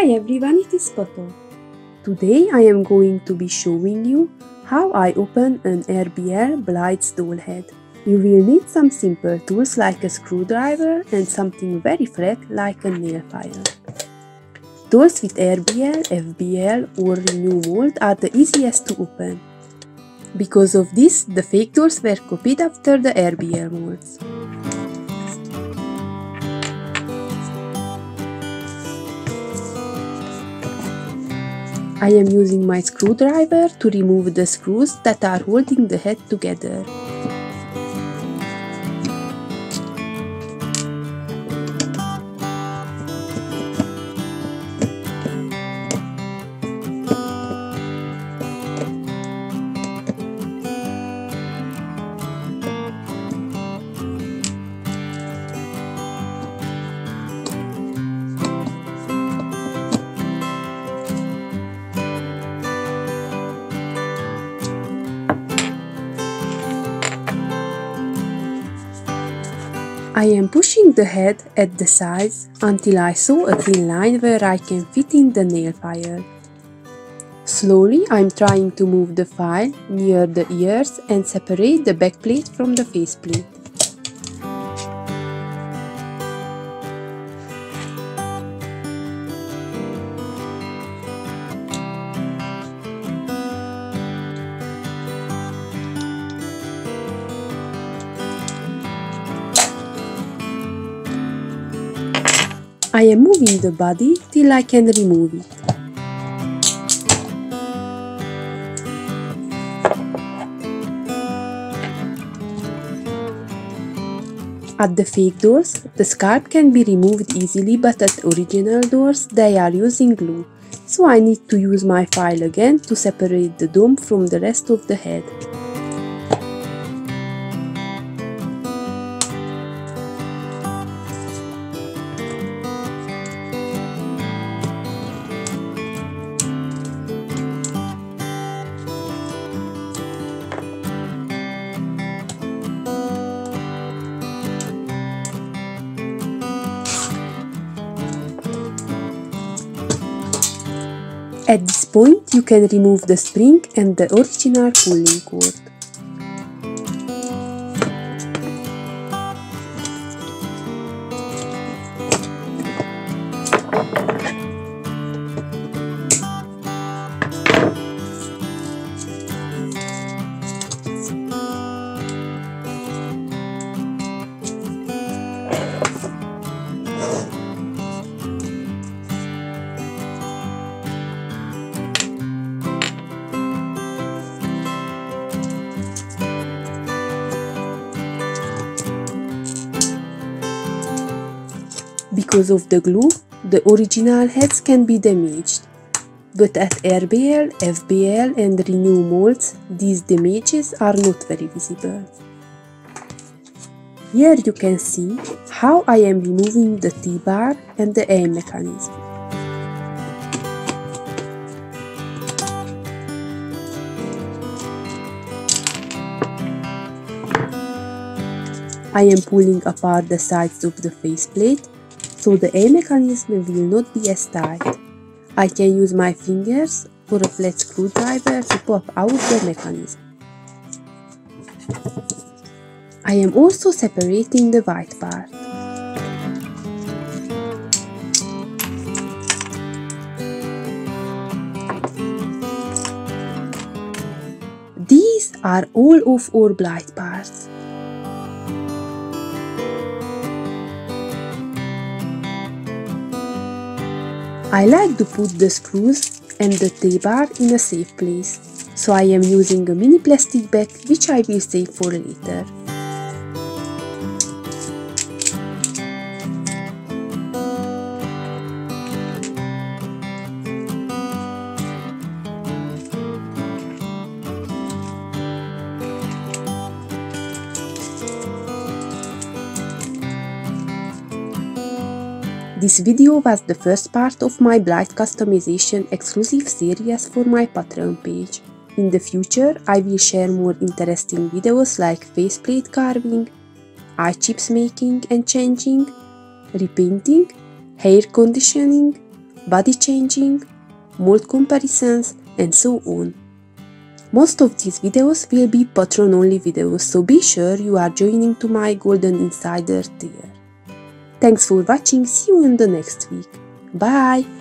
Hi everyone, it is Koto. Today I am going to be showing you how I open an RBL Blythe doll head. You will need some simple tools like a screwdriver and something very flat like a nail file. Dolls with RBL, FBL or Renew mold are the easiest to open. Because of this, the fake dolls were copied after the RBL molds. I am using my screwdriver to remove the screws that are holding the head together. I am pushing the head at the sides until I saw a thin line where I can fit in the nail file. Slowly I'm trying to move the file near the ears and separate the back backplate from the face faceplate. I am moving the body till I can remove it. At the fake doors, the scarf can be removed easily but at original doors they are using glue, so I need to use my file again to separate the dome from the rest of the head. At this point you can remove the spring and the original pulling cord. Because of the glue, the original heads can be damaged. But at RBL, FBL and Renew molds, these damages are not very visible. Here you can see how I am removing the T-bar and the eye mechanism. I am pulling apart the sides of the faceplate so the eye mechanism will not be as tight. I can use my fingers or a flat screwdriver to pop out the mechanism. I am also separating the white part. These are all of our Blythe parts. I like to put the screws and the T-bar in a safe place, so I am using a mini plastic bag which I will save for later. This video was the first part of my Blythe customization exclusive series for my Patreon page. In the future, I will share more interesting videos like faceplate carving, eye chips making and changing, repainting, hair conditioning, body changing, mold comparisons and so on. Most of these videos will be Patreon only videos so be sure you are joining to my Golden Insider tier. Thanks for watching, see you in the next week. Bye!